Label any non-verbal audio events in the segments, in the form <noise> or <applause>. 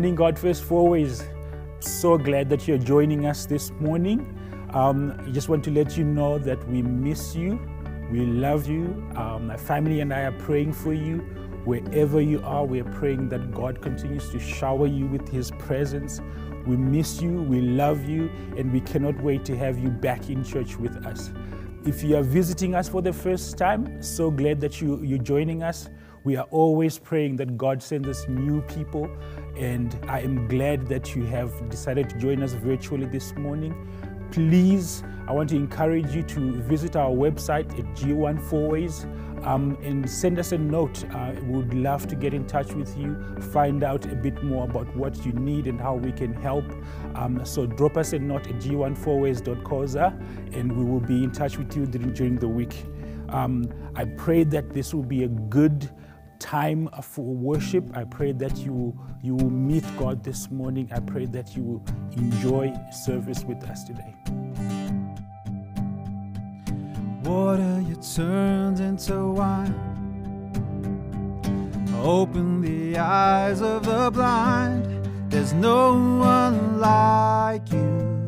morning, God First four Fourways. So glad that you're joining us this morning. Um, I just want to let you know that we miss you. We love you. Um, my family and I are praying for you. Wherever you are, we are praying that God continues to shower you with His presence. We miss you, we love you, and we cannot wait to have you back in church with us. If you are visiting us for the first time, so glad that you, you're joining us. We are always praying that God sends us new people and I am glad that you have decided to join us virtually this morning. Please, I want to encourage you to visit our website at G1 Fourways um, and send us a note. Uh, we would love to get in touch with you, find out a bit more about what you need and how we can help. Um, so drop us a note at g1fourways.coza and we will be in touch with you during the week. Um, I pray that this will be a good time for worship. I pray that you, you will meet God this morning. I pray that you will enjoy service with us today. Water you turned into wine. Open the eyes of the blind. There's no one like you.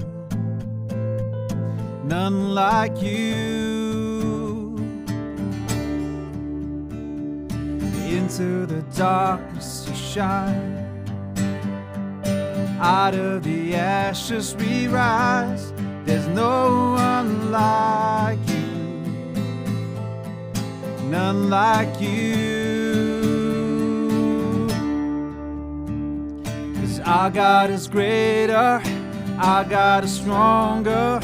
None like you. Into the darkness you shine. Out of the ashes we rise. There's no one like you, none like you. Cause our God is greater, our God is stronger.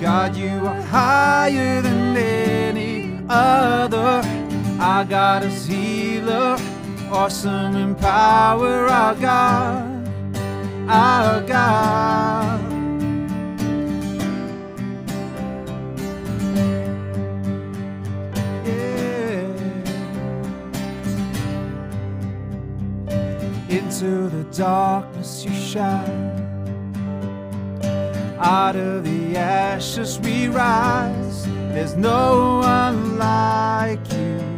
God, you are higher than any other. Our God is healer, awesome in power, our God, our God. Yeah. Into the darkness you shine. Out of the ashes we rise. There's no one like you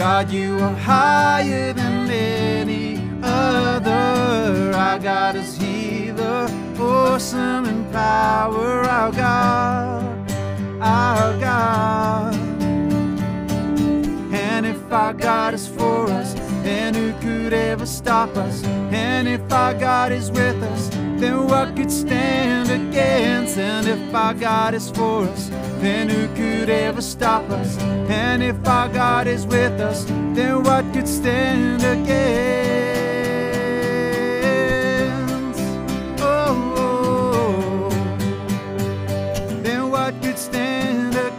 God, you are higher than any other. Our God is healer, awesome in power. Our God, our God. And if our God is for us, then who could ever stop us? And if our God is with us, then what could stand against? And if our God is for us, then who could ever stop us? And if our God is with us, then what could stand against? Oh, then what could stand against?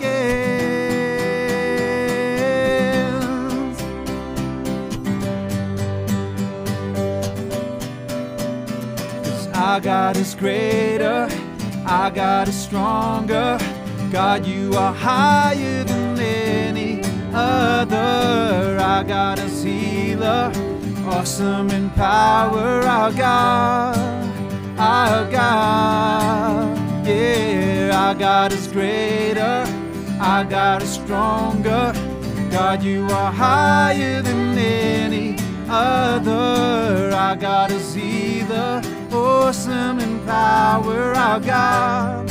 Cause our God is greater, our God is stronger. God, you are higher than any other. Our God is healer, awesome in power. Our God, our God, yeah, our God is greater, our God is stronger. God, you are higher than any other. Our God is healer, awesome in power. Our God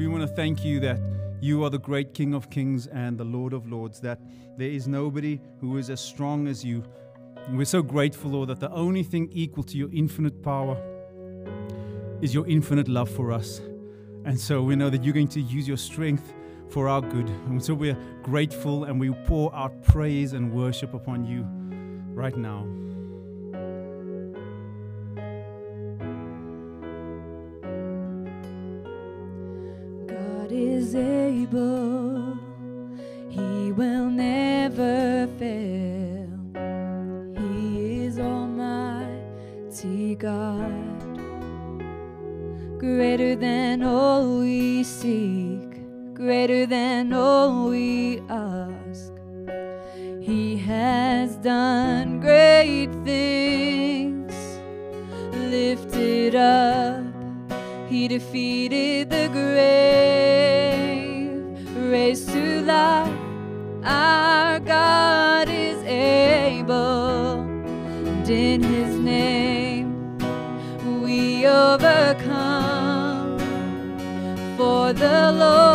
We want to thank you that you are the great King of Kings and the Lord of Lords, that there is nobody who is as strong as you. We're so grateful, Lord, that the only thing equal to your infinite power is your infinite love for us. And so we know that you're going to use your strength for our good. And so we're grateful and we pour out praise and worship upon you right now. Is able, He will never fail. He is Almighty God, greater than all we seek, greater than all we ask. He has done great things, lifted up. He defeated the grave, raised to life. Our God is able, and in His name we overcome. For the Lord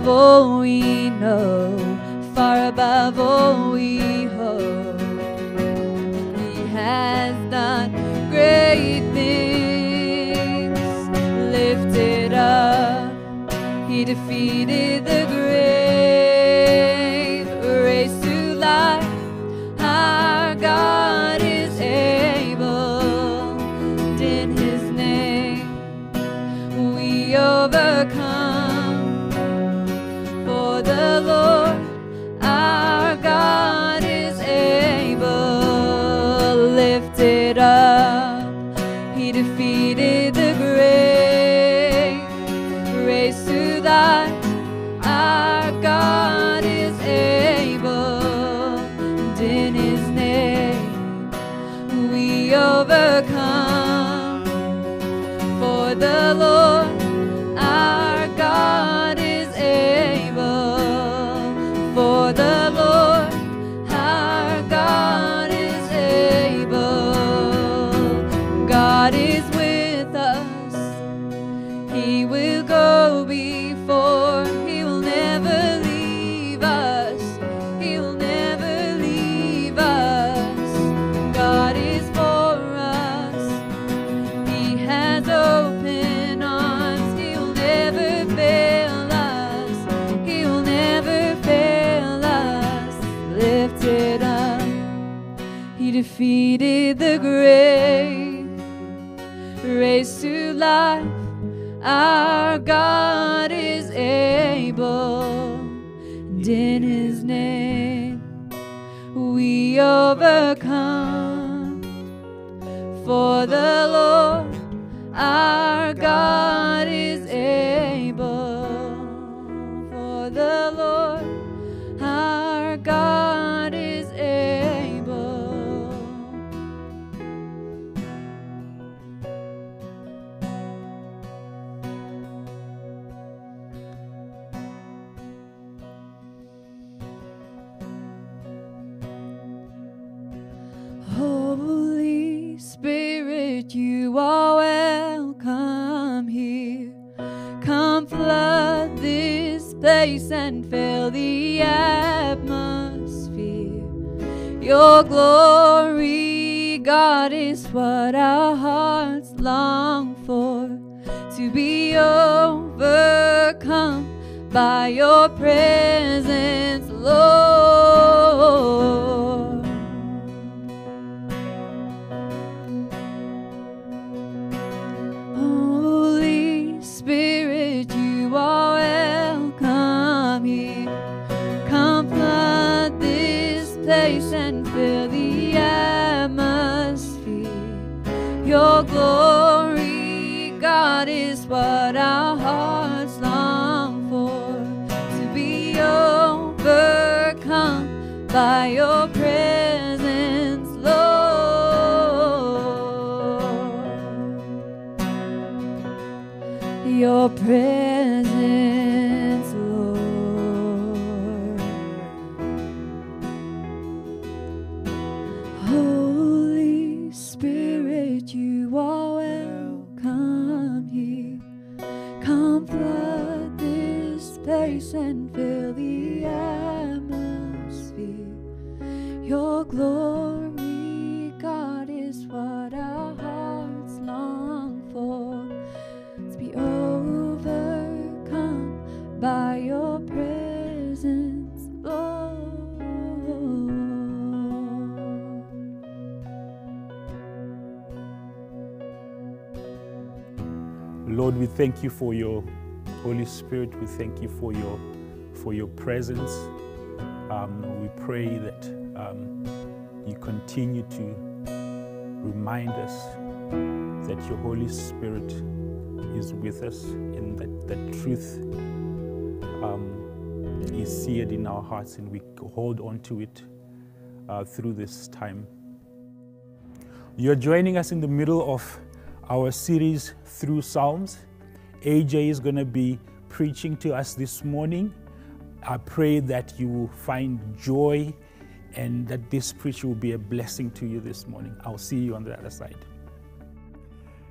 above all we know, far above all we hope. He has done great things, lifted up. He defeated Our God is able, and in His name we overcome. For the Lord Your glory, God, is what our hearts long for. To be overcome by your presence, Lord. What our hearts long for. To be overcome by your presence, Lord. Your presence, thank you for your Holy Spirit. We thank you for your for your presence. Um, we pray that um, you continue to remind us that your Holy Spirit is with us and that the truth um, is seared in our hearts and we hold on to it uh, through this time. You're joining us in the middle of our series through Psalms. AJ is going to be preaching to us this morning. I pray that you will find joy and that this preach will be a blessing to you this morning. I'll see you on the other side.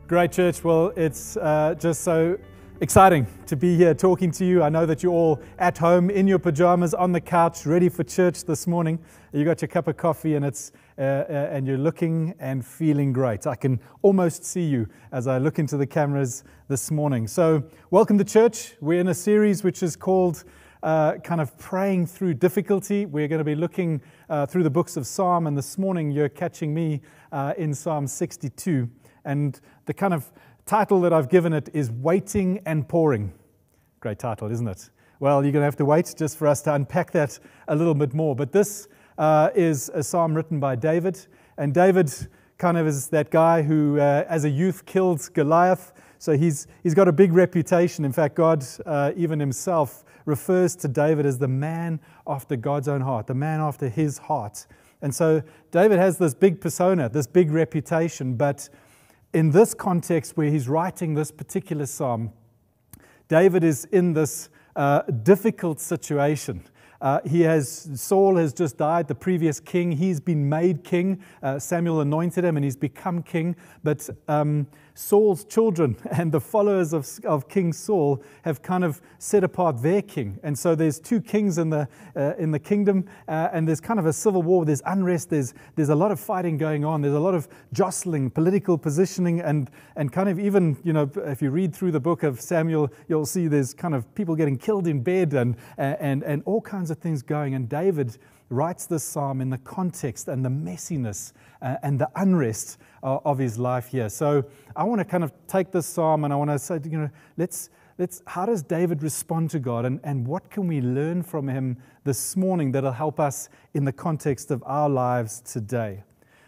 Great, church. Well, it's uh, just so exciting to be here talking to you. I know that you're all at home in your pajamas on the couch, ready for church this morning. You got your cup of coffee, and it's uh, uh, and you're looking and feeling great. I can almost see you as I look into the cameras this morning. So, welcome to church. We're in a series which is called. Uh, kind of praying through difficulty. We're going to be looking uh, through the books of Psalm, and this morning you're catching me uh, in Psalm 62. And the kind of title that I've given it is Waiting and Pouring. Great title, isn't it? Well, you're going to have to wait just for us to unpack that a little bit more. But this uh, is a psalm written by David. And David kind of is that guy who, uh, as a youth, killed Goliath. So he's, he's got a big reputation. In fact, God, uh, even himself, refers to David as the man after God's own heart, the man after his heart. And so David has this big persona, this big reputation, but in this context where he's writing this particular psalm, David is in this uh, difficult situation. Uh, he has Saul has just died, the previous king. He's been made king. Uh, Samuel anointed him, and he's become king. But um, Saul's children <laughs> and the followers of, of King Saul have kind of set apart their king. And so there's two kings in the, uh, in the kingdom, uh, and there's kind of a civil war. There's unrest, there's, there's a lot of fighting going on, there's a lot of jostling, political positioning, and, and kind of even, you know, if you read through the book of Samuel, you'll see there's kind of people getting killed in bed and, and, and all kinds of things going. And David writes this psalm in the context and the messiness uh, and the unrest uh, of his life here. So I want to kind of take this psalm and I want to say, you know, let's, let's, how does David respond to God and, and what can we learn from him this morning that'll help us in the context of our lives today?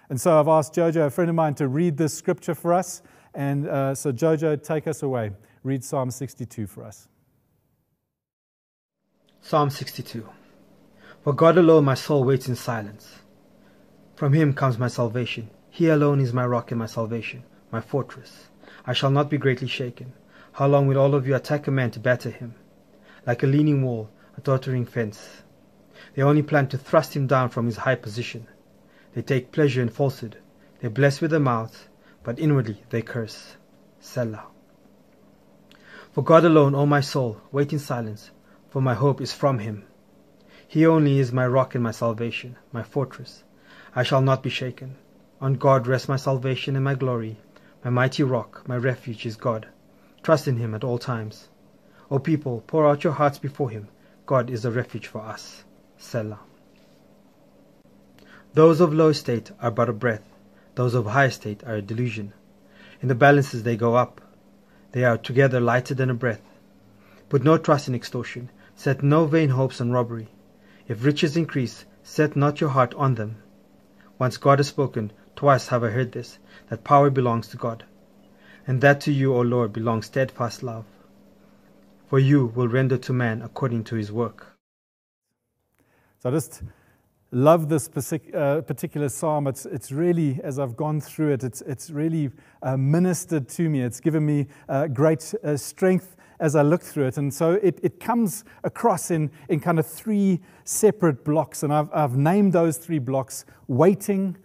And so I've asked Jojo, a friend of mine, to read this scripture for us. And uh, so, Jojo, take us away. Read Psalm 62 for us. Psalm 62 For God alone my soul waits in silence. From him comes my salvation. He alone is my rock and my salvation, my fortress. I shall not be greatly shaken. How long will all of you attack a man to batter him? Like a leaning wall, a tottering fence. They only plan to thrust him down from his high position. They take pleasure in falsehood. They bless with their mouth, but inwardly they curse. Selah. For God alone, O my soul, wait in silence, for my hope is from him. He only is my rock and my salvation, my fortress. I shall not be shaken. On God rests my salvation and my glory. My mighty rock, my refuge is God. Trust in him at all times. O people, pour out your hearts before him. God is a refuge for us. Selah. Those of low estate are but a breath. Those of high estate are a delusion. In the balances they go up. They are together lighter than a breath. Put no trust in extortion. Set no vain hopes on robbery. If riches increase, set not your heart on them. Once God has spoken, Twice have I heard this, that power belongs to God, and that to you, O Lord, belongs steadfast love. For you will render to man according to his work. So I just love this uh, particular psalm. It's, it's really, as I've gone through it, it's, it's really uh, ministered to me. It's given me uh, great strength as I look through it. And so it, it comes across in, in kind of three separate blocks. And I've, I've named those three blocks waiting,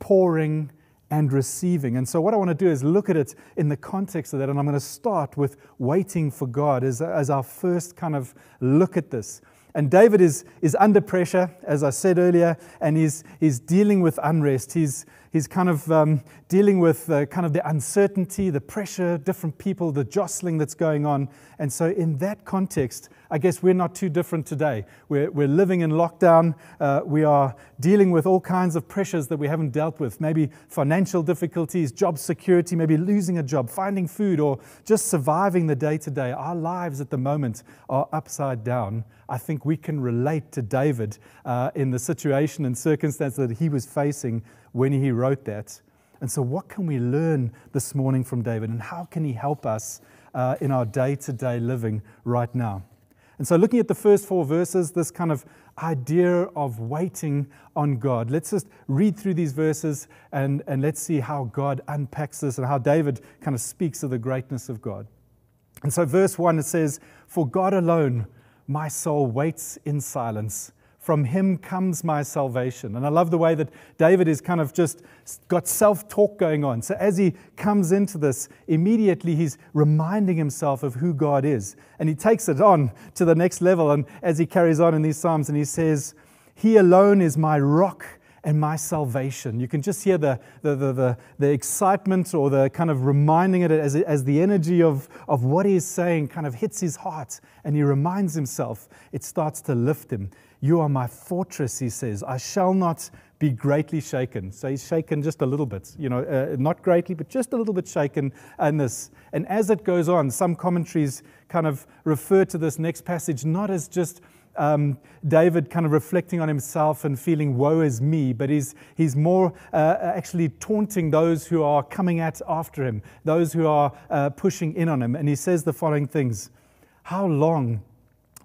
pouring, and receiving. And so, what I want to do is look at it in the context of that. And I'm going to start with waiting for God as, as our first kind of look at this. And David is, is under pressure, as I said earlier, and he's, he's dealing with unrest. He's, he's kind of um, dealing with uh, kind of the uncertainty, the pressure, different people, the jostling that's going on. And so, in that context, I guess we're not too different today. We're, we're living in lockdown. Uh, we are dealing with all kinds of pressures that we haven't dealt with maybe financial difficulties, job security, maybe losing a job, finding food, or just surviving the day to day. Our lives at the moment are upside down. I think we can relate to David uh, in the situation and circumstance that he was facing when he wrote that. And so, what can we learn this morning from David, and how can he help us uh, in our day to day living right now? And so, looking at the first four verses, this kind of idea of waiting on God, let's just read through these verses and, and let's see how God unpacks this and how David kind of speaks of the greatness of God. And so, verse 1, it says, For God alone my soul waits in silence from him comes my salvation. And I love the way that David is kind of just got self talk going on. So as he comes into this, immediately he's reminding himself of who God is. And he takes it on to the next level. And as he carries on in these Psalms, and he says, He alone is my rock and my salvation. You can just hear the, the, the, the, the excitement or the kind of reminding it as, as the energy of, of what he is saying kind of hits his heart and he reminds himself. It starts to lift him. You are my fortress, he says. I shall not be greatly shaken. So he's shaken just a little bit, you know, uh, not greatly, but just a little bit shaken in this. And as it goes on, some commentaries kind of refer to this next passage not as just um, David kind of reflecting on himself and feeling, woe is me, but he's, he's more uh, actually taunting those who are coming at after him, those who are uh, pushing in on him. And he says the following things How long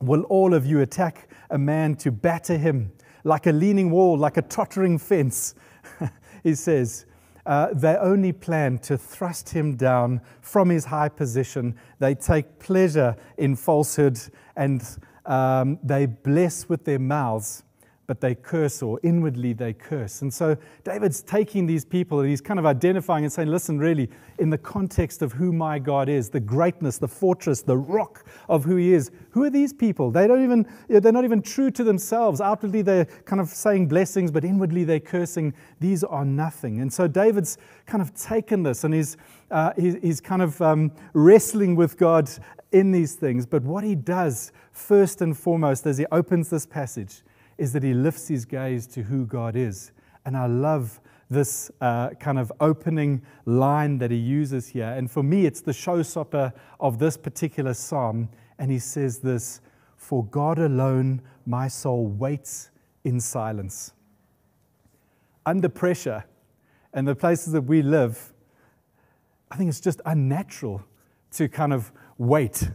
will all of you attack a man to batter him, like a leaning wall, like a tottering fence. <laughs> he says, uh, they only plan to thrust him down from his high position. They take pleasure in falsehood and um, they bless with their mouths but they curse, or inwardly they curse. And so David's taking these people and he's kind of identifying and saying, listen, really, in the context of who my God is, the greatness, the fortress, the rock of who he is, who are these people? They don't even, they're not even true to themselves. Outwardly, they're kind of saying blessings, but inwardly they're cursing. These are nothing. And so David's kind of taken this and he's, uh, he's, kind of um, wrestling with God in these things. But what he does, first and foremost, as he opens this passage, is that he lifts his gaze to who God is. And I love this uh, kind of opening line that he uses here. And for me, it's the showstopper of this particular psalm. And he says this For God alone, my soul waits in silence. Under pressure, and the places that we live, I think it's just unnatural to kind of wait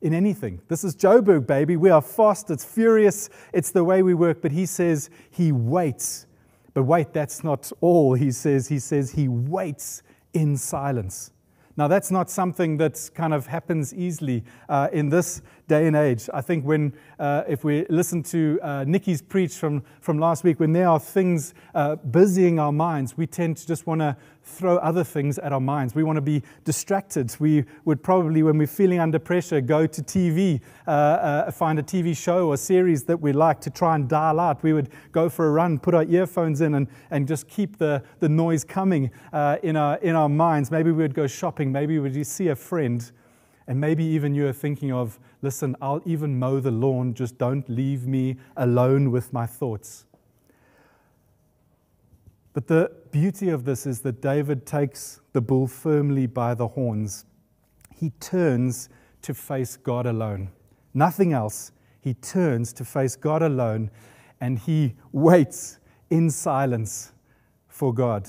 in anything. This is Joburg, baby. We are fast, it's furious, it's the way we work. But he says he waits. But wait, that's not all he says. He says he waits in silence. Now, that's not something that kind of happens easily uh, in this day and age. I think when, uh, if we listen to uh, Nikki's preach from, from last week, when there are things uh, busying our minds, we tend to just want to throw other things at our minds. We want to be distracted. We would probably, when we're feeling under pressure, go to TV, uh, uh, find a TV show or series that we like to try and dial out. We would go for a run, put our earphones in, and, and just keep the, the noise coming uh, in, our, in our minds. Maybe we would go shopping. Maybe we would see a friend. And maybe even you are thinking of, listen, I'll even mow the lawn, just don't leave me alone with my thoughts. But the beauty of this is that David takes the bull firmly by the horns. He turns to face God alone. Nothing else. He turns to face God alone and he waits in silence for God.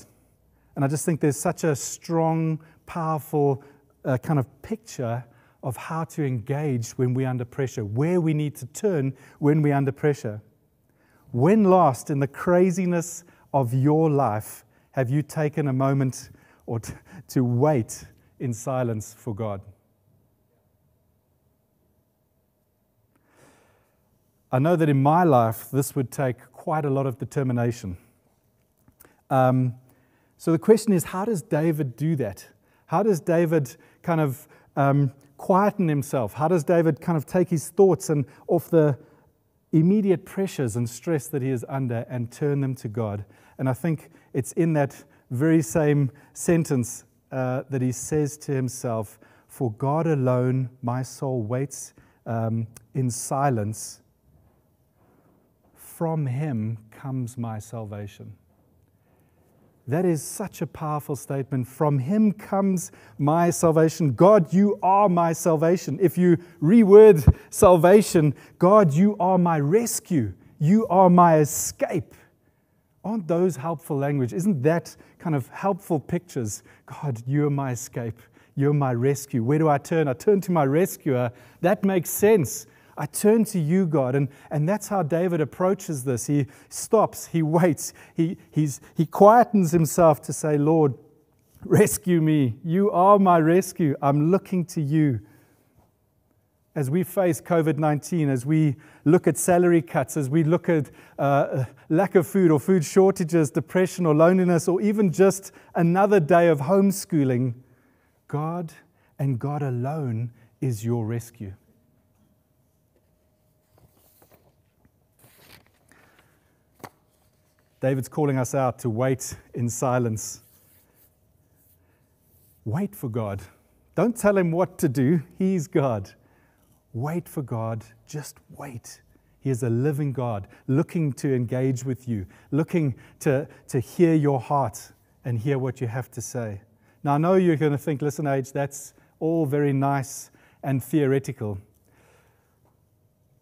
And I just think there's such a strong, powerful uh, kind of picture of how to engage when we're under pressure, where we need to turn when we're under pressure. When last in the craziness of your life have you taken a moment or t- to wait in silence for God? I know that in my life, this would take quite a lot of determination. Um, so the question is how does David do that? How does David kind of um, quieten himself? How does David kind of take his thoughts and off the immediate pressures and stress that he is under and turn them to God. And I think it's in that very same sentence uh, that he says to himself, For God alone my soul waits um, in silence. From him comes my salvation. That is such a powerful statement. From him comes my salvation. God, you are my salvation. If you reword salvation, God, you are my rescue. You are my escape. Aren't those helpful language? Isn't that kind of helpful pictures? God, you're my escape. You're my rescue. Where do I turn? I turn to my rescuer. That makes sense. I turn to you, God. And, and that's how David approaches this. He stops, he waits, he, he's, he quietens himself to say, Lord, rescue me. You are my rescue. I'm looking to you. As we face COVID 19, as we look at salary cuts, as we look at uh, lack of food or food shortages, depression or loneliness, or even just another day of homeschooling, God and God alone is your rescue. David's calling us out to wait in silence. Wait for God. Don't tell him what to do, He's God. Wait for God, just wait. He is a living God, looking to engage with you, looking to, to hear your heart and hear what you have to say. Now, I know you're going to think, listen, AJ, that's all very nice and theoretical.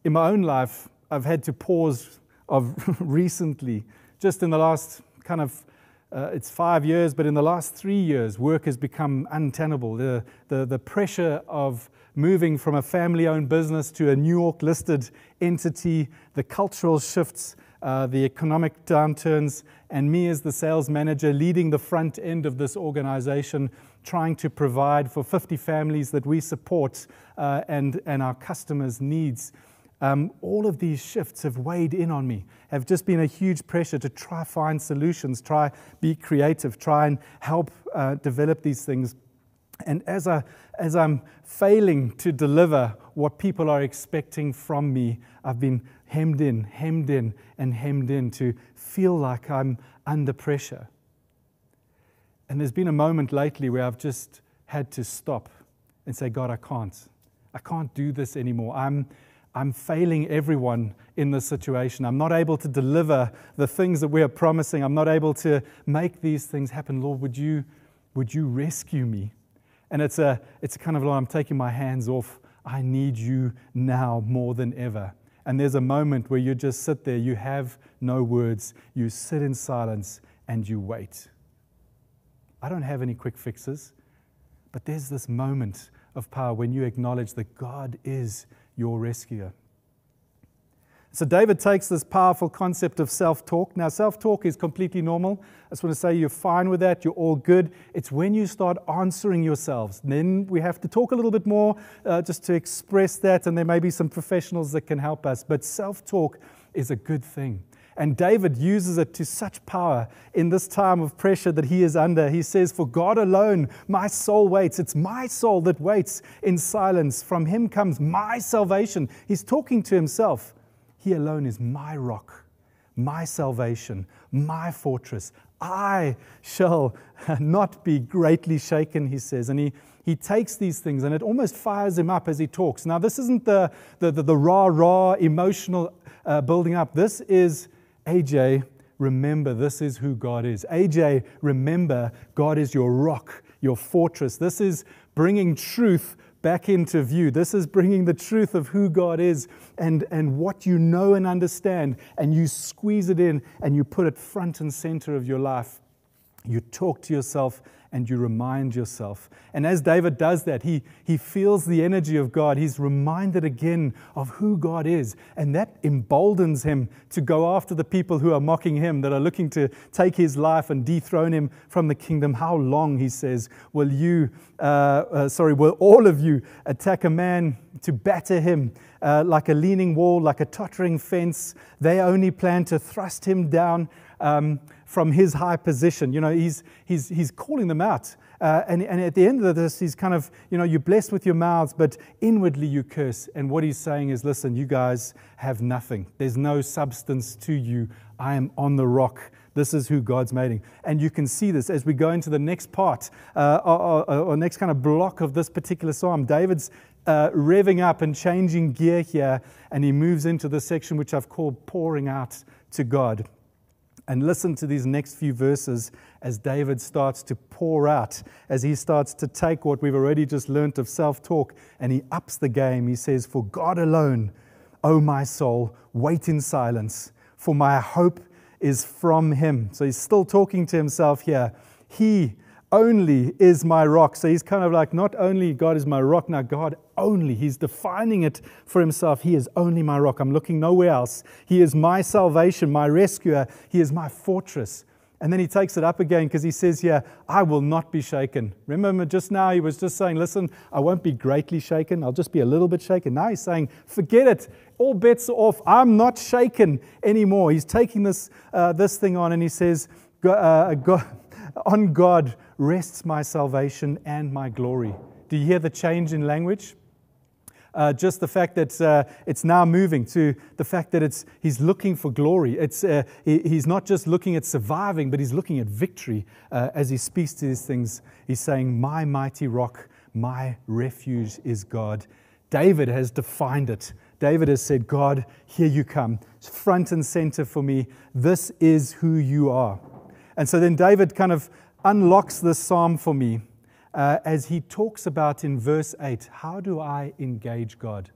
In my own life, I've had to pause of <laughs> recently just in the last kind of uh, it's five years, but in the last three years, work has become untenable. The, the, the pressure of moving from a family owned business to a New York listed entity, the cultural shifts uh, the economic downturns, and me as the sales manager leading the front end of this organization, trying to provide for 50 families that we support uh, and, and our customers' needs. Um, all of these shifts have weighed in on me, have just been a huge pressure to try find solutions, try be creative, try and help uh, develop these things. And as, I, as I'm failing to deliver what people are expecting from me, I've been hemmed in, hemmed in, and hemmed in to feel like I'm under pressure. And there's been a moment lately where I've just had to stop and say, God, I can't. I can't do this anymore. I'm, I'm failing everyone in this situation. I'm not able to deliver the things that we are promising. I'm not able to make these things happen. Lord, would you, would you rescue me? And it's a, it's a kind of like I'm taking my hands off. I need you now more than ever. And there's a moment where you just sit there, you have no words, you sit in silence and you wait. I don't have any quick fixes, but there's this moment of power when you acknowledge that God is your rescuer. So, David takes this powerful concept of self talk. Now, self talk is completely normal. I just want to say you're fine with that, you're all good. It's when you start answering yourselves. Then we have to talk a little bit more uh, just to express that, and there may be some professionals that can help us. But self talk is a good thing. And David uses it to such power in this time of pressure that he is under. He says, For God alone, my soul waits. It's my soul that waits in silence. From him comes my salvation. He's talking to himself. He alone is my rock, my salvation, my fortress. I shall <laughs> not be greatly shaken, he says. And he, he takes these things and it almost fires him up as he talks. Now, this isn't the, the, the, the raw, raw emotional uh, building up. This is AJ, remember this is who God is. AJ, remember God is your rock, your fortress. This is bringing truth back into view. This is bringing the truth of who God is and, and what you know and understand, and you squeeze it in and you put it front and center of your life. You talk to yourself and you remind yourself. And as David does that, he, he feels the energy of God. He's reminded again of who God is. And that emboldens him to go after the people who are mocking him, that are looking to take his life and dethrone him from the kingdom. How long, he says, will you, uh, uh, sorry, will all of you attack a man to batter him? Uh, like a leaning wall, like a tottering fence. They only plan to thrust him down. Um, from his high position. You know, he's, he's, he's calling them out. Uh, and, and at the end of this, he's kind of, you know, you're blessed with your mouths, but inwardly you curse. And what he's saying is, listen, you guys have nothing. There's no substance to you. I am on the rock. This is who God's made. And you can see this as we go into the next part, uh, or, or, or, next kind of block of this particular psalm. David's uh, revving up and changing gear here, and he moves into the section which I've called pouring out to God. And listen to these next few verses as David starts to pour out, as he starts to take what we've already just learnt of self talk and he ups the game. He says, For God alone, O my soul, wait in silence, for my hope is from him. So he's still talking to himself here. He only is my rock. So he's kind of like, not only God is my rock, now God only. He's defining it for himself. He is only my rock. I'm looking nowhere else. He is my salvation, my rescuer. He is my fortress. And then he takes it up again because he says, Yeah, I will not be shaken. Remember just now, he was just saying, Listen, I won't be greatly shaken. I'll just be a little bit shaken. Now he's saying, Forget it. All bets are off. I'm not shaken anymore. He's taking this, uh, this thing on and he says, uh, On God rests my salvation and my glory. Do you hear the change in language? Uh, just the fact that uh, it's now moving to the fact that it's, he's looking for glory. It's, uh, he, he's not just looking at surviving, but he's looking at victory uh, as he speaks to these things. He's saying, My mighty rock, my refuge is God. David has defined it. David has said, God, here you come. It's front and center for me. This is who you are. And so then David kind of unlocks this psalm for me uh, as he talks about in verse 8 how do I engage God?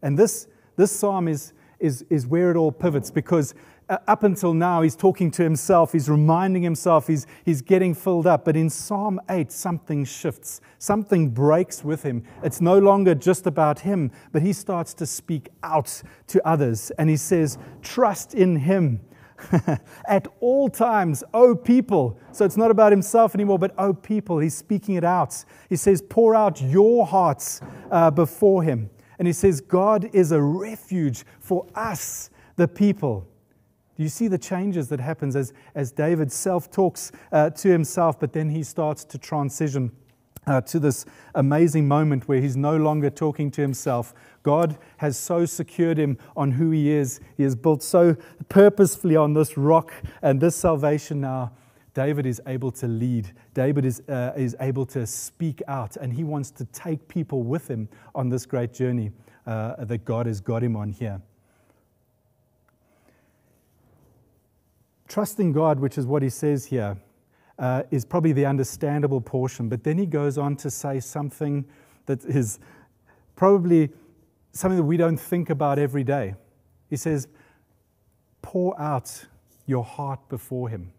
And this, this psalm is, is, is where it all pivots because uh, up until now, he's talking to himself, he's reminding himself, he's, he's getting filled up. But in Psalm 8, something shifts, something breaks with him. It's no longer just about him, but he starts to speak out to others. And he says, Trust in him. <laughs> At all times, oh people. So it's not about himself anymore, but oh people. He's speaking it out. He says, Pour out your hearts uh, before him. And he says, God is a refuge for us, the people. Do you see the changes that happens as, as David self talks uh, to himself, but then he starts to transition uh, to this amazing moment where he's no longer talking to himself. God has so secured him on who he is. He has built so purposefully on this rock and this salvation now. David is able to lead. David is, uh, is able to speak out, and he wants to take people with him on this great journey uh, that God has got him on here. Trusting God, which is what he says here, uh, is probably the understandable portion. But then he goes on to say something that is probably something that we don't think about every day. He says, Pour out your heart before him.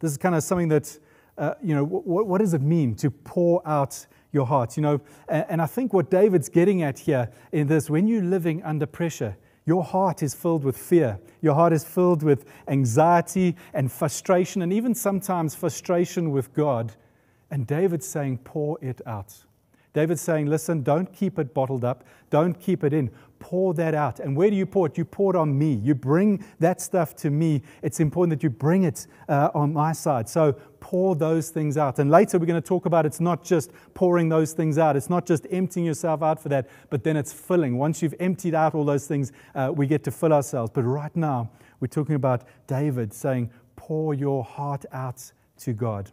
This is kind of something that, uh, you know, what, what does it mean to pour out your heart? You know, and, and I think what David's getting at here in this, when you're living under pressure, your heart is filled with fear. Your heart is filled with anxiety and frustration, and even sometimes frustration with God. And David's saying, pour it out. David's saying, listen, don't keep it bottled up. Don't keep it in. Pour that out. And where do you pour it? You pour it on me. You bring that stuff to me. It's important that you bring it uh, on my side. So pour those things out. And later we're going to talk about it's not just pouring those things out, it's not just emptying yourself out for that, but then it's filling. Once you've emptied out all those things, uh, we get to fill ourselves. But right now, we're talking about David saying, pour your heart out to God.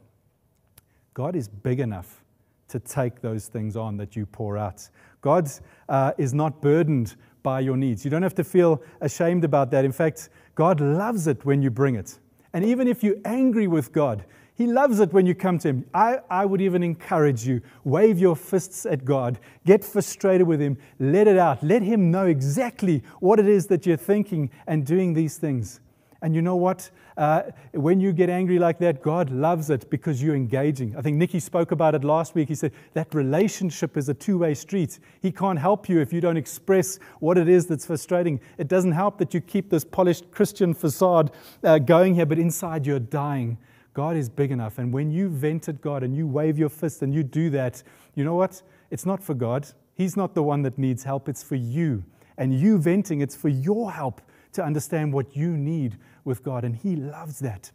God is big enough to take those things on that you pour out. God uh, is not burdened by your needs. You don't have to feel ashamed about that. In fact, God loves it when you bring it. And even if you're angry with God, he loves it when you come to Him. I, I would even encourage you wave your fists at God, get frustrated with Him, let it out. Let Him know exactly what it is that you're thinking and doing these things. And you know what? Uh, when you get angry like that, God loves it because you're engaging. I think Nikki spoke about it last week. He said that relationship is a two way street. He can't help you if you don't express what it is that's frustrating. It doesn't help that you keep this polished Christian facade uh, going here, but inside you're dying God is big enough. And when you vent at God and you wave your fist and you do that, you know what? It's not for God. He's not the one that needs help, it's for you. And you venting, it's for your help to understand what you need with God. And He loves that.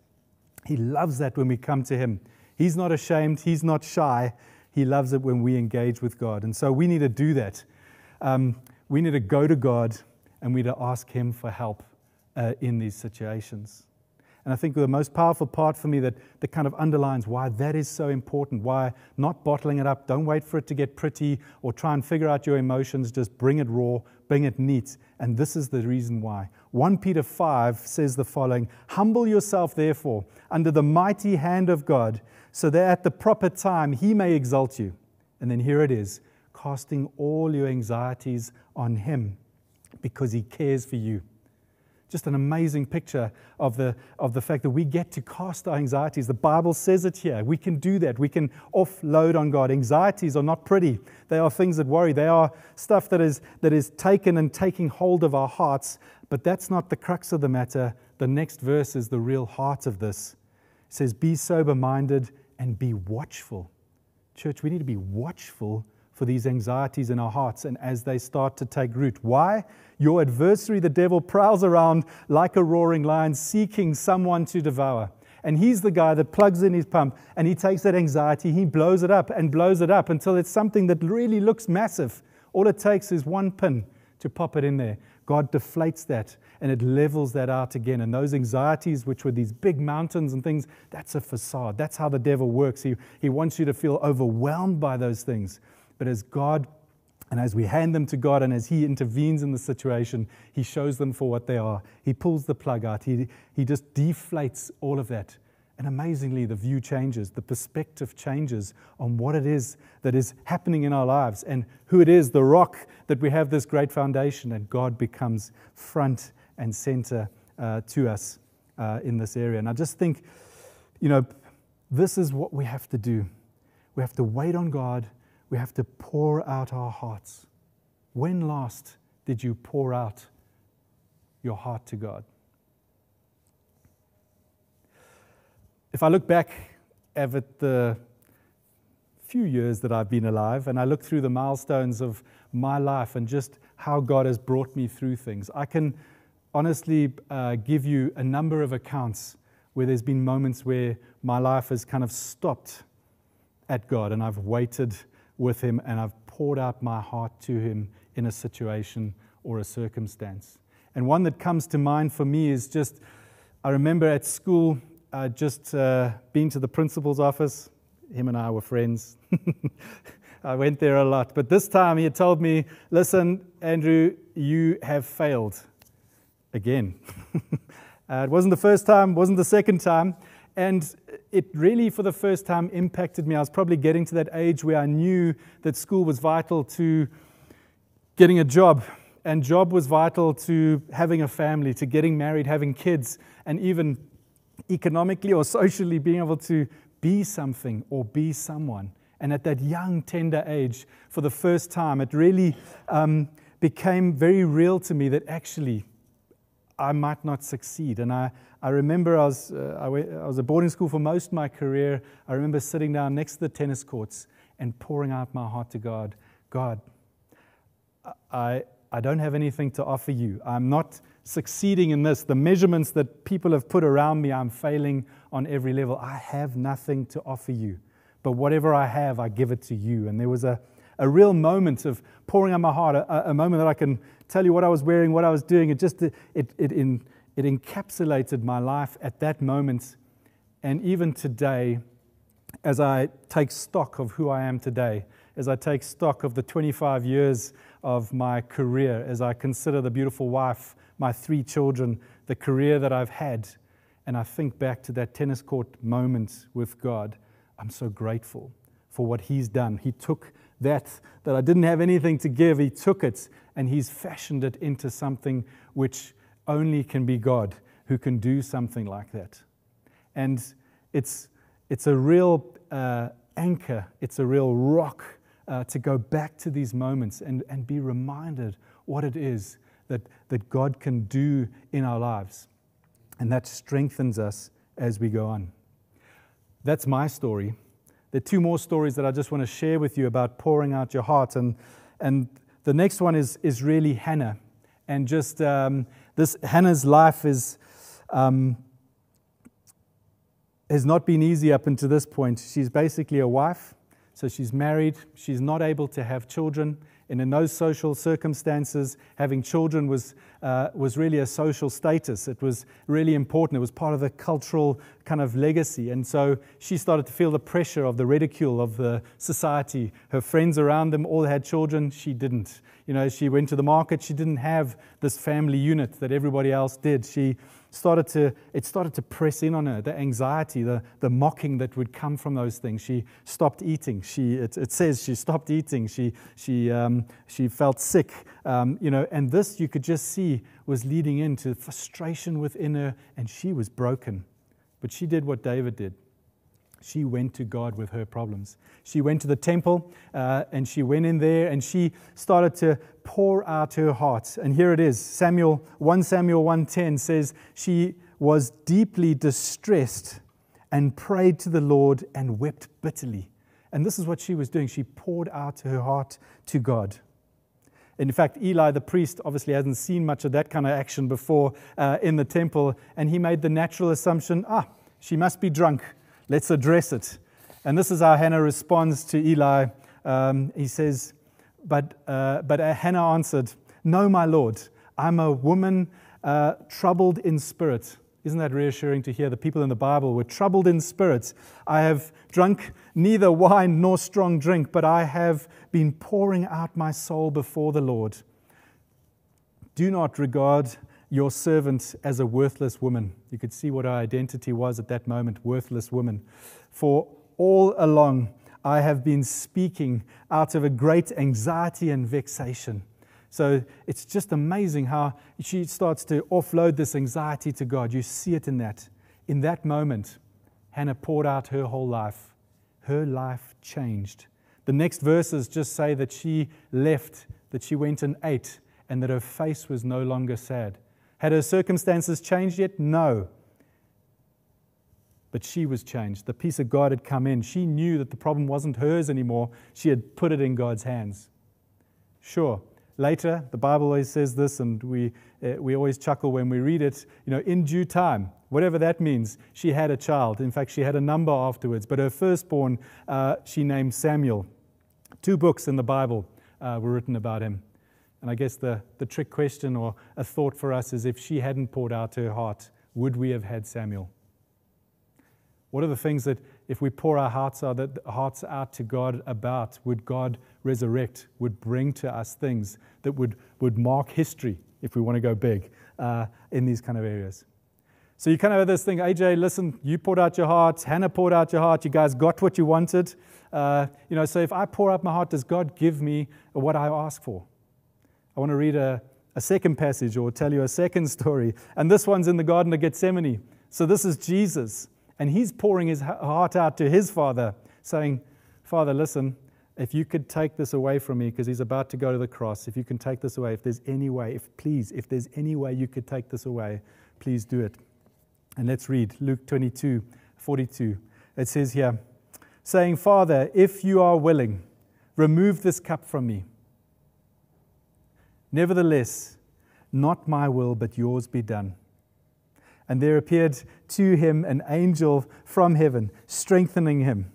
He loves that when we come to Him. He's not ashamed, He's not shy. He loves it when we engage with God. And so we need to do that. Um, we need to go to God and we need to ask Him for help uh, in these situations. And I think the most powerful part for me that, that kind of underlines why that is so important, why not bottling it up, don't wait for it to get pretty or try and figure out your emotions, just bring it raw, bring it neat. And this is the reason why. 1 Peter 5 says the following Humble yourself, therefore, under the mighty hand of God, so that at the proper time he may exalt you. And then here it is casting all your anxieties on him because he cares for you just an amazing picture of the, of the fact that we get to cast our anxieties. The Bible says it here. We can do that. We can offload on God. Anxieties are not pretty, they are things that worry. They are stuff that is, that is taken and taking hold of our hearts. But that's not the crux of the matter. The next verse is the real heart of this. It says, Be sober minded and be watchful. Church, we need to be watchful for these anxieties in our hearts and as they start to take root. Why? Your adversary, the devil, prowls around like a roaring lion seeking someone to devour. And he's the guy that plugs in his pump and he takes that anxiety, he blows it up and blows it up until it's something that really looks massive. All it takes is one pin to pop it in there. God deflates that and it levels that out again. And those anxieties, which were these big mountains and things, that's a facade. That's how the devil works. He, he wants you to feel overwhelmed by those things. But as God and as we hand them to God and as He intervenes in the situation, He shows them for what they are. He pulls the plug out, He, he just deflates all of that. And amazingly, the view changes, the perspective changes on what it is that is happening in our lives and who it is, the rock that we have this great foundation, and God becomes front and center uh, to us uh, in this area. And I just think, you know, this is what we have to do. We have to wait on God, we have to pour out our hearts. When last did you pour out your heart to God? If I look back at the few years that I've been alive and I look through the milestones of my life and just how God has brought me through things, I can honestly uh, give you a number of accounts where there's been moments where my life has kind of stopped at God and I've waited with Him and I've poured out my heart to Him in a situation or a circumstance. And one that comes to mind for me is just I remember at school uh, just uh, being to the principal's office. Him and I were friends. <laughs> I went there a lot. But this time he had told me, listen, Andrew, you have failed again. <laughs> uh, it wasn't the first time, wasn't the second time. And it really, for the first time, impacted me. I was probably getting to that age where I knew that school was vital to getting a job, and job was vital to having a family, to getting married, having kids, and even economically or <laughs> socially being able to be something or be someone. And at that young, tender age, for the first time, it really um, became very real to me that actually I might not succeed. And I, I remember I was, uh, I, went, I was at boarding school for most of my career. I remember sitting down next to the tennis courts and pouring out my heart to God God, I, I don't have anything to offer you. I'm not succeeding in this. The measurements that people have put around me, I'm failing on every level. I have nothing to offer you. But whatever I have, I give it to you. And there was a, a real moment of pouring out my heart, a, a moment that I can tell you what I was wearing, what I was doing. It just it, it, in, it encapsulated my life at that moment. And even today, as I take stock of who I am today, as I take stock of the 25 years of my career, as I consider the beautiful wife, my three children, the career that I've had, and I think back to that tennis court moment with God, I'm so grateful for what He's done. He took that that I didn't have anything to give, He took it and He's fashioned it into something which only can be God who can do something like that. And it's, it's a real uh, anchor, it's a real rock uh, to go back to these moments and, and be reminded what it is that, that God can do in our lives. And that strengthens us as we go on. That's my story. There are two more stories that I just want to share with you about pouring out your heart. And, and the next one is, is really Hannah. And just um, this Hannah's life is, um, has not been easy up until this point. She's basically a wife, so she's married, she's not able to have children. And in those social circumstances, having children was, uh, was really a social status. It was really important. It was part of the cultural kind of legacy. And so she started to feel the pressure of the ridicule of the society. Her friends around them all had children. She didn't. You know, she went to the market. She didn't have this family unit that everybody else did. She started to, it started to press in on her, the anxiety, the, the mocking that would come from those things. She stopped eating. She, it, it says she stopped eating. She, she, um, she felt sick, um, you know, and this you could just see was leading into frustration within her, and she was broken. But she did what David did she went to God with her problems. She went to the temple uh, and she went in there and she started to pour out her heart. And here it is. Samuel 1 Samuel 1:10 says she was deeply distressed and prayed to the Lord and wept bitterly. And this is what she was doing. She poured out her heart to God. In fact, Eli the priest obviously hasn't seen much of that kind of action before uh, in the temple, and he made the natural assumption ah, she must be drunk Let's address it. And this is how Hannah responds to Eli. Um, he says, But, uh, but Hannah answered, No, my Lord, I'm a woman uh, troubled in spirit. Isn't that reassuring to hear? The people in the Bible were troubled in spirit. I have drunk neither wine nor strong drink, but I have been pouring out my soul before the Lord. Do not regard your servant as a worthless woman. You could see what her identity was at that moment worthless woman. For all along, I have been speaking out of a great anxiety and vexation. So it's just amazing how she starts to offload this anxiety to God. You see it in that. In that moment, Hannah poured out her whole life. Her life changed. The next verses just say that she left, that she went and ate, and that her face was no longer sad. Had her circumstances changed yet? No. But she was changed. The peace of God had come in. She knew that the problem wasn't hers anymore. She had put it in God's hands. Sure, later, the Bible always says this, and we, uh, we always chuckle when we read it, you know, in due time, whatever that means, she had a child. In fact, she had a number afterwards, but her firstborn, uh, she named Samuel. Two books in the Bible uh, were written about him. And I guess the, the trick question or a thought for us is if she hadn't poured out her heart, would we have had Samuel? What are the things that, if we pour our hearts out, that hearts out to God about, would God resurrect, would bring to us things that would, would mark history, if we want to go big, uh, in these kind of areas? So you kind of have this thing, AJ, listen, you poured out your heart, Hannah poured out your heart, you guys got what you wanted. Uh, you know, so if I pour out my heart, does God give me what I ask for? I want to read a, a second passage or tell you a second story. And this one's in the Garden of Gethsemane. So this is Jesus, and he's pouring his heart out to his Father, saying, Father, listen, if you could take this away from me, because he's about to go to the cross, if you can take this away, if there's any way, if please, if there's any way you could take this away, please do it. And let's read Luke 22 42. It says here, saying, Father, if you are willing, remove this cup from me. Nevertheless, not my will, but yours be done. And there appeared to him an angel from heaven, strengthening him.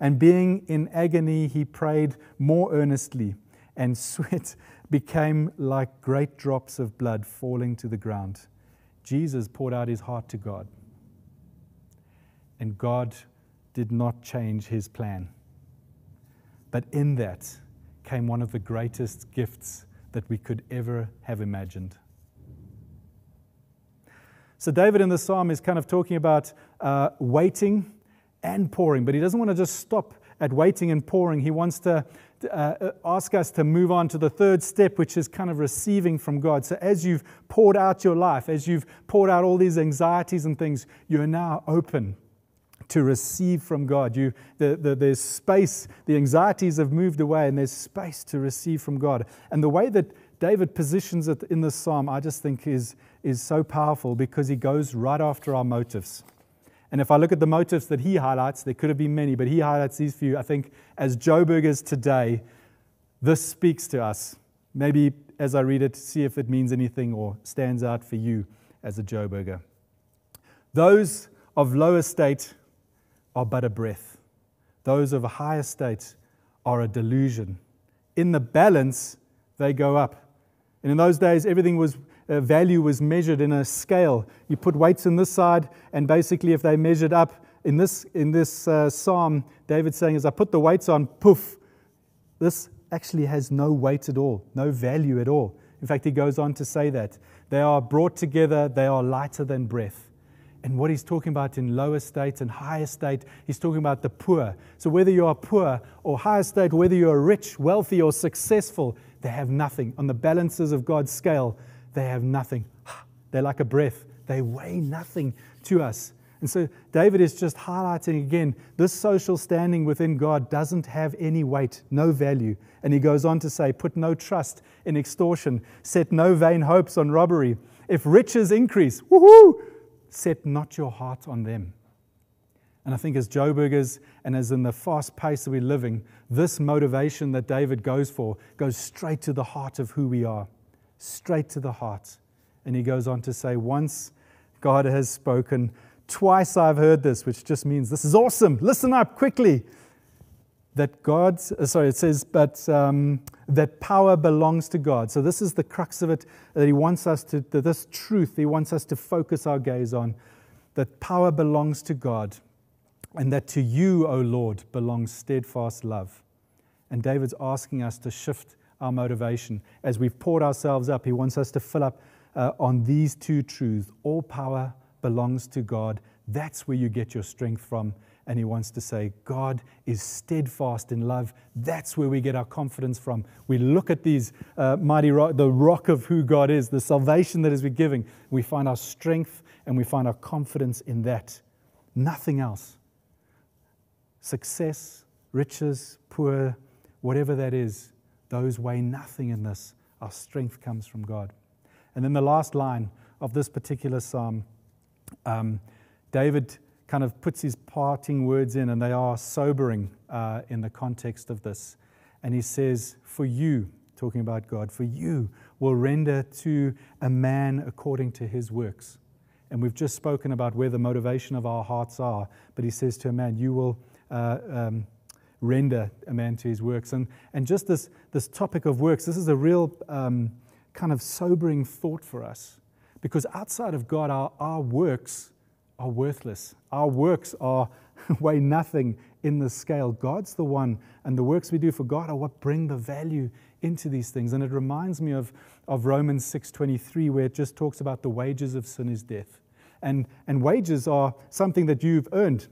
And being in agony, he prayed more earnestly, and <laughs> sweat became like great drops of blood falling to the ground. Jesus poured out his heart to God. And God did not change his plan. But in that came one of the greatest gifts that we could ever have imagined. So, David in the psalm is kind of talking about uh, waiting and pouring, but he doesn't want to just stop at waiting and pouring. He wants to uh, ask us to move on to the third step, which is kind of receiving from God. So, as you've poured out your life, as you've poured out all these anxieties and things, you're now open to receive from God. You, the, the, there's space, the anxieties have moved away, and there's space to receive from God. And the way that David positions it in this psalm, I just think is, is so powerful because he goes right after our motives. And if I look at the motives that he highlights, there could have been many, but he highlights these few. I think as Joburgers today, this speaks to us. Maybe as I read it, see if it means anything or stands out for you as a Joburger. Those of low estate are but a breath, those of a high estate are a delusion. In the balance, they go up. And in those days, everything was uh, value was measured in a scale. You put weights on this side, and basically, if they measured up in this, in this uh, psalm, David's saying, as I put the weights on, poof, this actually has no weight at all, no value at all. In fact, he goes on to say that. They are brought together, they are lighter than breath. And what he's talking about in low estate and high estate, he's talking about the poor. So whether you are poor or high estate, whether you are rich, wealthy, or successful, they have nothing. On the balances of God's scale, they have nothing. <sighs> They're like a breath, they weigh nothing to us. And so David is just highlighting again this social standing within God doesn't have any weight, no value. And he goes on to say, Put no trust in extortion, set no vain hopes on robbery. If riches increase, woohoo, set not your heart on them. And I think as Joburgers and as in the fast pace that we're living, this motivation that David goes for goes straight to the heart of who we are straight to the heart. And he goes on to say, Once God has spoken, twice I've heard this, which just means this is awesome. Listen up quickly. That God's, uh, sorry, it says, but um, that power belongs to God. So this is the crux of it that he wants us to, this truth, he wants us to focus our gaze on. That power belongs to God, and that to you, O Lord, belongs steadfast love. And David's asking us to shift our motivation. As we've poured ourselves up, He wants us to fill up uh, on these two truths. All power belongs to God. That's where you get your strength from. And he wants to say, God is steadfast in love. That's where we get our confidence from. We look at these uh, mighty rock, the rock of who God is, the salvation that is we giving. We find our strength and we find our confidence in that. Nothing else. Success, riches, poor, whatever that is, those weigh nothing in this. Our strength comes from God. And then the last line of this particular psalm, um, David kind of puts his parting words in, and they are sobering uh, in the context of this. And he says, For you, talking about God, for you will render to a man according to his works. And we've just spoken about where the motivation of our hearts are, but he says to a man, You will. Uh, um, render a man to his works. And, and just this, this topic of works, this is a real um, kind of sobering thought for us. Because outside of God, our, our works are worthless. Our works are <laughs> weigh nothing in the scale. God's the one, and the works we do for God are what bring the value into these things. And it reminds me of, of Romans 6.23, where it just talks about the wages of sin is death. And, and wages are something that you've earned.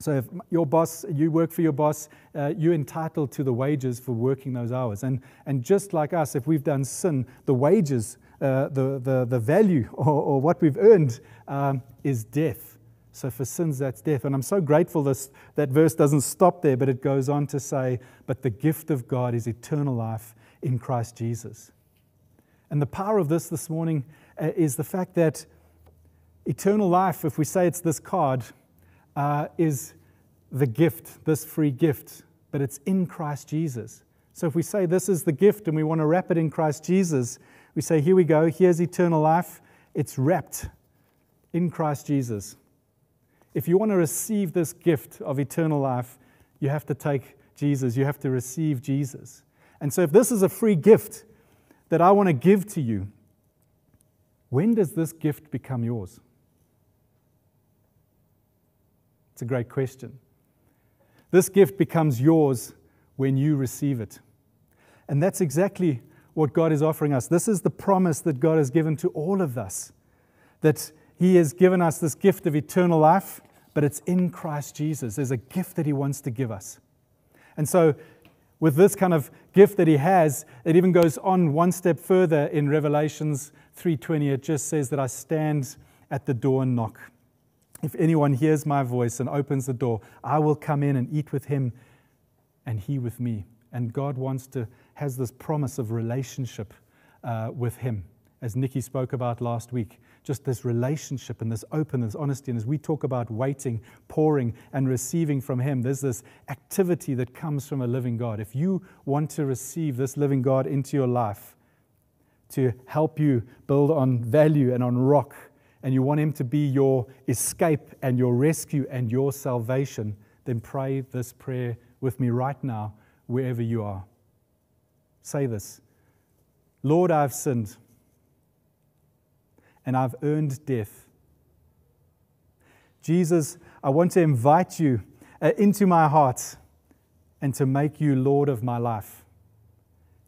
So if your boss, you work for your boss, uh, you're entitled to the wages for working those hours. And, and just like us, if we've done sin, the wages, uh, the, the, the value <laughs> or, or what we've earned um, is death. So for sins, that's death. And I'm so grateful this, that verse doesn't stop there, but it goes on to say, but the gift of God is eternal life in Christ Jesus. And the power of this this morning uh, is the fact that eternal life, if we say it's this card, uh, is the gift, this free gift, but it's in Christ Jesus. So if we say this is the gift and we want to wrap it in Christ Jesus, we say, here we go, here's eternal life. It's wrapped in Christ Jesus. If you want to receive this gift of eternal life, you have to take Jesus, you have to receive Jesus. And so if this is a free gift that I want to give to you, when does this gift become yours? It's a great question. This gift becomes yours when you receive it. And that's exactly what God is offering us. This is the promise that God has given to all of us that He has given us this gift of eternal life, but it's in Christ Jesus. There's a gift that He wants to give us. And so, with this kind of gift that he has it even goes on one step further in revelations 3.20 it just says that i stand at the door and knock if anyone hears my voice and opens the door, I will come in and eat with him and he with me. And God wants to, has this promise of relationship uh, with him, as Nikki spoke about last week. Just this relationship and this openness, honesty. And as we talk about waiting, pouring, and receiving from him, there's this activity that comes from a living God. If you want to receive this living God into your life to help you build on value and on rock, and you want Him to be your escape and your rescue and your salvation, then pray this prayer with me right now, wherever you are. Say this Lord, I've sinned and I've earned death. Jesus, I want to invite you uh, into my heart and to make you Lord of my life.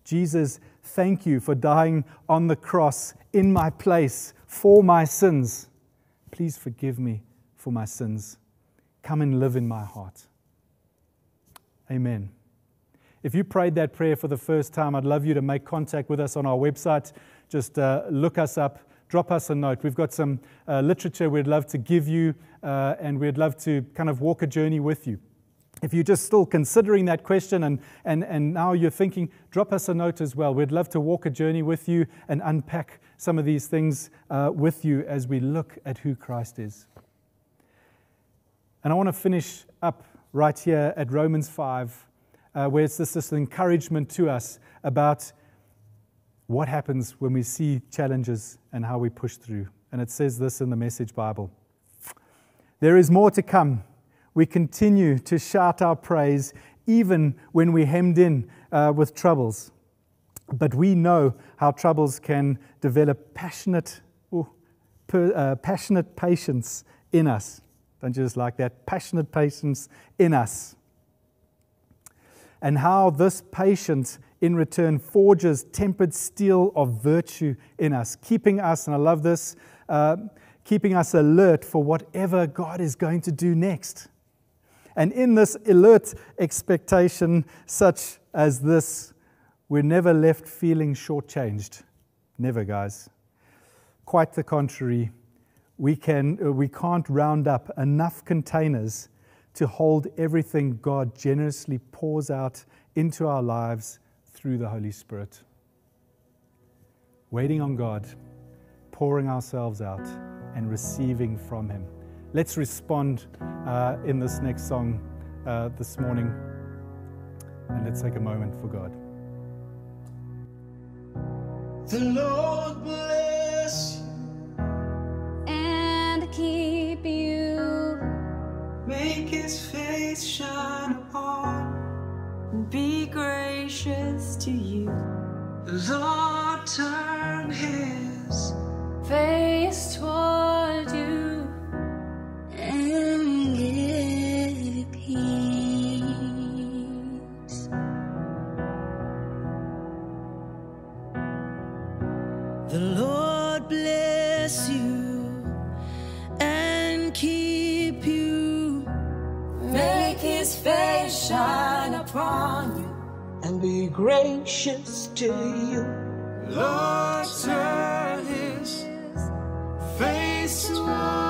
Jesus, thank you for dying on the cross in my place for my sins. Please forgive me for my sins. Come and live in my heart. Amen. If you prayed that prayer for the first time, I'd love you to make contact with us on our website. Just uh, look us up, drop us a note. We've got some uh, literature we'd love to give you, uh, and we'd love to kind of walk a journey with you. If you're just still considering that question and, and, and now you're thinking, drop us a note as well. We'd love to walk a journey with you and unpack some of these things uh, with you as we look at who Christ is. And I want to finish up right here at Romans 5, uh, where it's this, this encouragement to us about what happens when we see challenges and how we push through. And it says this in the Message Bible There is more to come. We continue to shout our praise even when we're hemmed in uh, with troubles. But we know how troubles can develop passionate, ooh, per, uh, passionate patience in us. Don't you just like that? Passionate patience in us. And how this patience in return forges tempered steel of virtue in us, keeping us, and I love this, uh, keeping us alert for whatever God is going to do next. And in this alert expectation, such as this, we're never left feeling shortchanged. Never, guys. Quite the contrary. We, can, uh, we can't round up enough containers to hold everything God generously pours out into our lives through the Holy Spirit. Waiting on God, pouring ourselves out, and receiving from Him. Let's respond uh, in this next song uh, this morning, and let's take a moment for God. The Lord bless you, and keep you. make his face shine upon, and Be gracious to you. the Lord turn his Face toward you. Be gracious to you. Lord turn his face toward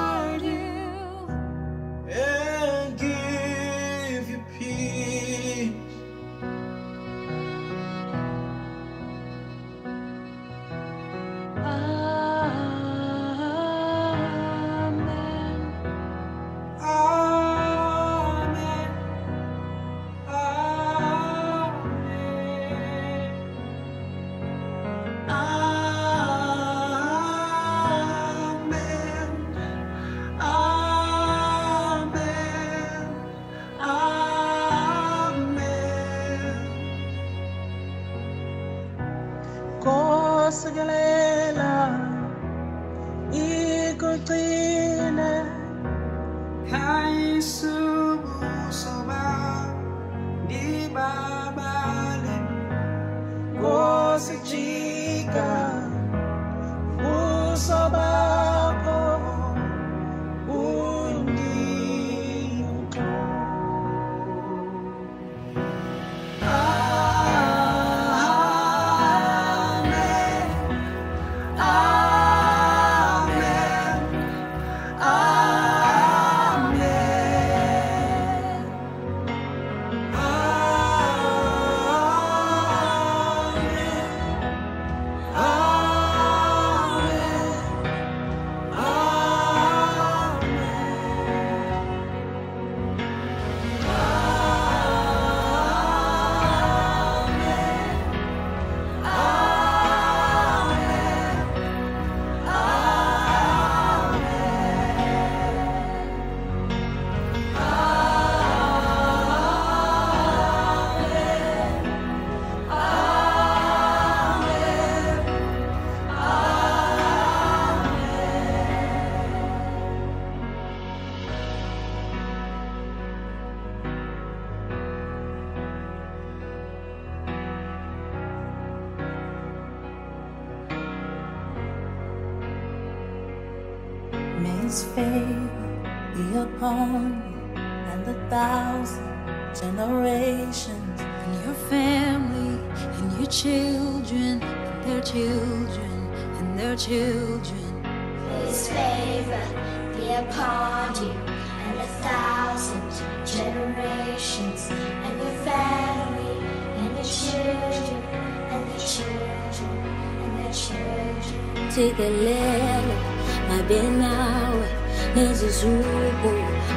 nezizuku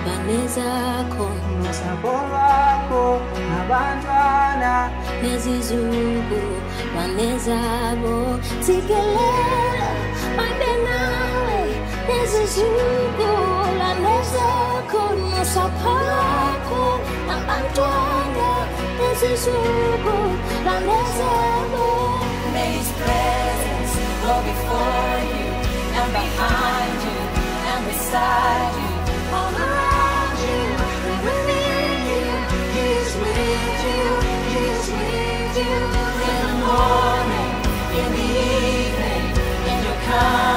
banezakho nosapho lwakho nabantwana nezizuku banezabo Tikelele mabenawe nezizuku banezakho nosapho lwakho nabantwana nezizuku banezabo May his presence go before you and behind you. and beside you, all around you and within you. He is with you, He is with you. In the morning, in the evening, in your coming,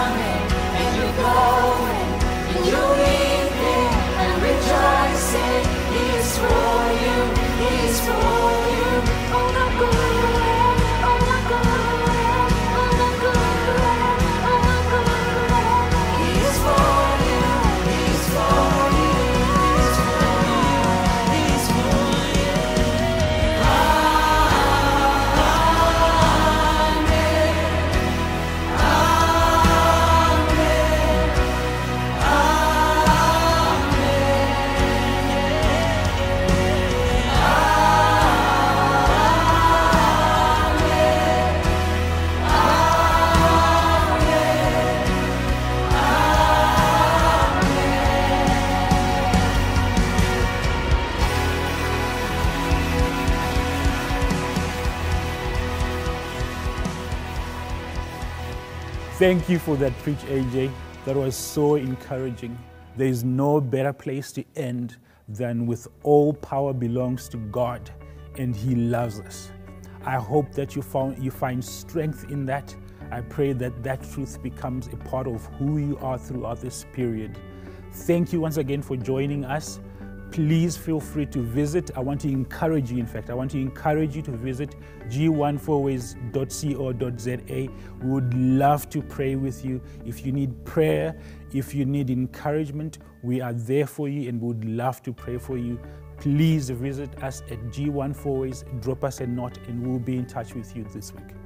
Thank you for that preach, AJ. That was so encouraging. There is no better place to end than with all power belongs to God and He loves us. I hope that you, found, you find strength in that. I pray that that truth becomes a part of who you are throughout this period. Thank you once again for joining us. Please feel free to visit. I want to encourage you, in fact, I want to encourage you to visit g14ways.co.za. We would love to pray with you. If you need prayer, if you need encouragement, we are there for you and would love to pray for you. Please visit us at G14ways, drop us a note, and we'll be in touch with you this week.